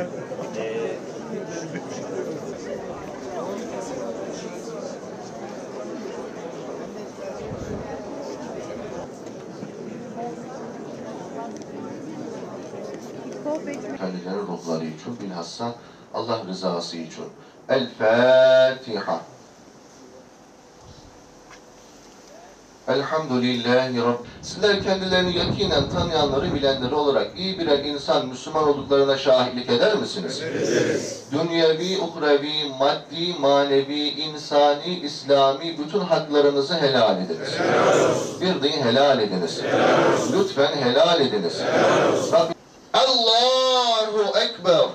Ee, Kendileri ruhları için bilhassa Allah rızası için. El Fatiha. Elhamdülillahi Rabb. Sizler kendilerini yakinen tanıyanları bilenleri olarak iyi birer insan Müslüman olduklarına şahitlik eder misiniz? Ederiz. Dünyevi, uhrevi, maddi, manevi, insani, İslami bütün haklarınızı helal ediniz. Bir deyin helal ediniz. Lütfen helal ediniz. Rabbim- Allahu Ekber.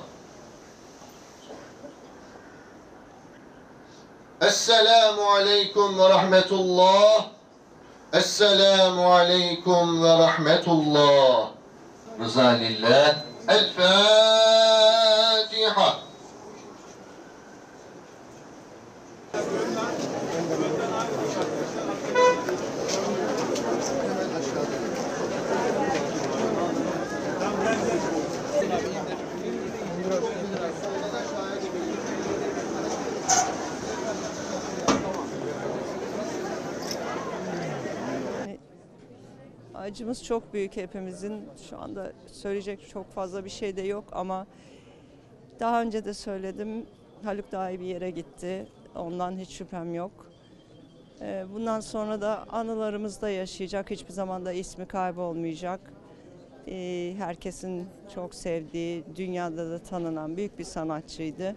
Esselamu Aleyküm ve Rahmetullah. Esselamu Aleyküm ve Rahmetullah. Rıza lillah. El Acımız çok büyük hepimizin. Şu anda söyleyecek çok fazla bir şey de yok ama daha önce de söyledim. Haluk daha iyi bir yere gitti. Ondan hiç şüphem yok. Ee, Bundan sonra da anılarımızda yaşayacak. Hiçbir zaman da ismi kaybolmayacak. Ee, Herkesin çok sevdiği, dünyada da tanınan büyük bir sanatçıydı.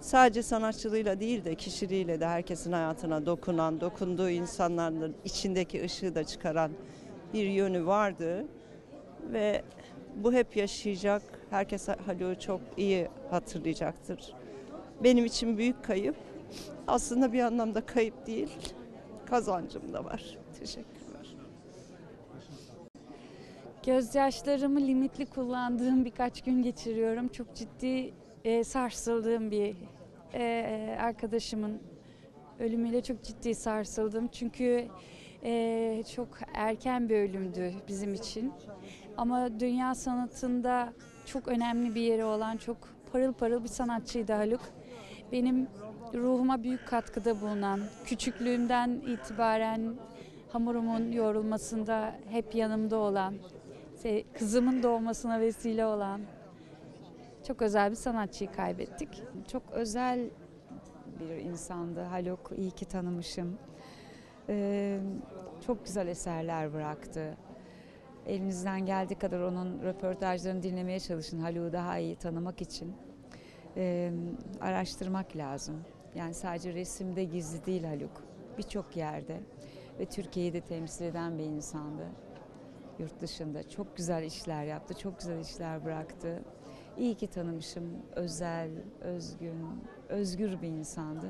Sadece sanatçılığıyla değil de kişiliğiyle de herkesin hayatına dokunan, dokunduğu insanların içindeki ışığı da çıkaran bir yönü vardı ve bu hep yaşayacak. Herkes Haluk'u çok iyi hatırlayacaktır. Benim için büyük kayıp. Aslında bir anlamda kayıp değil, kazancım da var. Teşekkürler. Gözyaşlarımı limitli kullandığım birkaç gün geçiriyorum. Çok ciddi e, sarsıldığım bir e, arkadaşımın ölümüyle çok ciddi sarsıldım. Çünkü e, çok erken bir ölümdü bizim için. Ama dünya sanatında çok önemli bir yeri olan çok parıl parıl bir sanatçıydı Haluk. Benim ruhuma büyük katkıda bulunan, küçüklüğümden itibaren hamurumun yoğrulmasında hep yanımda olan, kızımın doğmasına vesile olan çok özel bir sanatçıyı kaybettik. Çok özel bir insandı Haluk. İyi ki tanımışım. Ee, çok güzel eserler bıraktı. Elinizden geldiği kadar onun röportajlarını dinlemeye çalışın Haluk'u daha iyi tanımak için. Ee, araştırmak lazım. Yani sadece resimde gizli değil Haluk. Birçok yerde ve Türkiye'yi de temsil eden bir insandı. Yurt dışında çok güzel işler yaptı, çok güzel işler bıraktı. İyi ki tanımışım. Özel, özgün, özgür bir insandı.